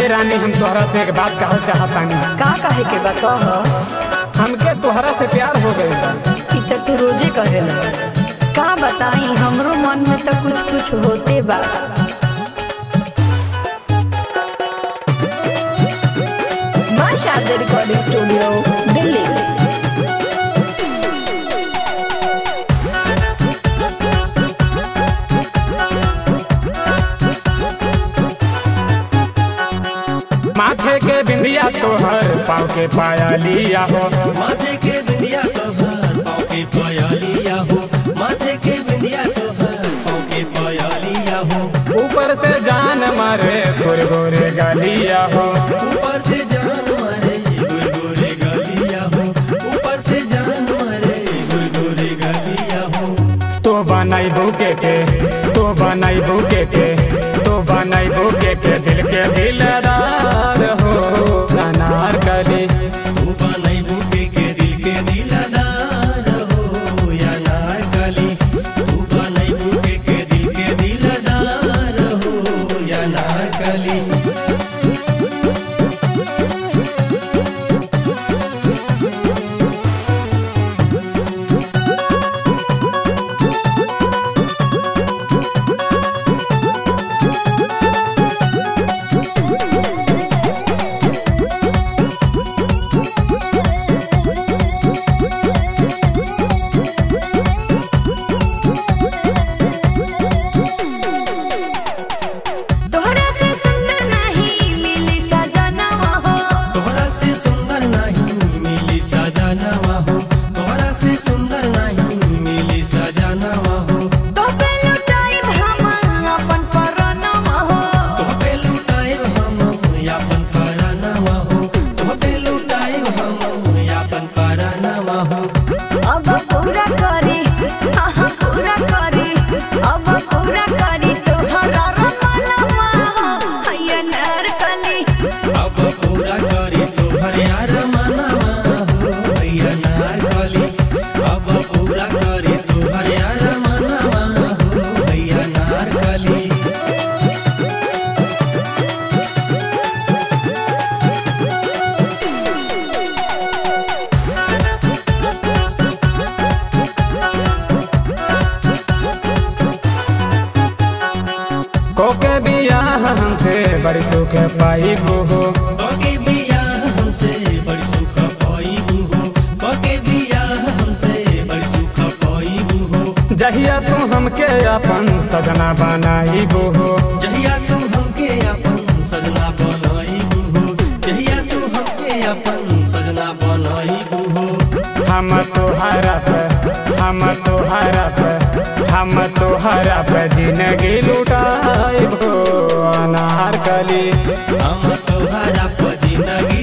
ए रानी हम तोहरा से एक बात कहल चाहतानी का कहे के बता हो हमके तोहरा से प्यार हो गइल इतना ई त तू रोज़े करेला। का बताई हमरो मन में तो कुछ कुछ होते बा। माशा शारदा रिकॉर्डिंग स्टूडियो दिल्ली। माथे के बिंदिया तोहर पाँव के पाया लिया हो। माथे के बिंदिया तोहर पाँव के पाया लिया हो। माथे के बिंदिया तोहर पाँव के पाया लिया हो। ऊपर से जान मारे गोरे गोरे गालिया हो। ऊपर बड़ी सुख पाई हो कके बियाह हमसे बड़ी सुख पाइबू हो कके बियाह हमसे बड़ी सुख पाइबू हो जहिया तू हमके अपन सजना बनाई हो जहिया तू हमके अपन सजना बनाइबू हो जहिया तू हमके अपन सजना बनाइबू हो हम तोहरा पे हम तोहरा पे हम तोहरा पे ज़िंदगी लुटाई हो कली हम तोहरा ज़िंदगी